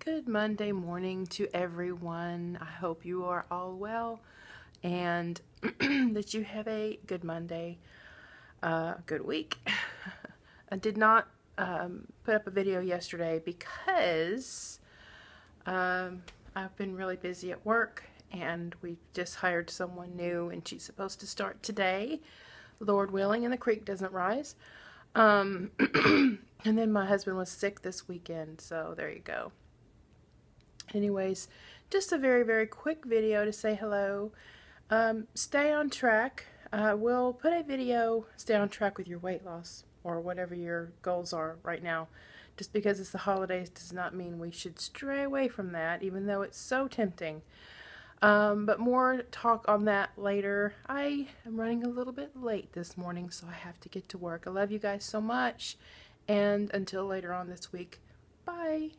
Good Monday morning to everyone. I hope you are all well and that you have a good Monday, uh, good week. I did not um, put up a video yesterday because um, I've been really busy at work and we just hired someone new and she's supposed to start today, Lord willing, and the creek doesn't rise. Um, and then my husband was sick this weekend, so there you go anyways just a very very quick video to say hello um, stay on track uh, we'll put a video stay on track with your weight loss or whatever your goals are right now just because it's the holidays does not mean we should stray away from that even though it's so tempting um, but more talk on that later. I am running a little bit late this morning, so I have to get to work. I love you guys so much, and until later on this week, bye.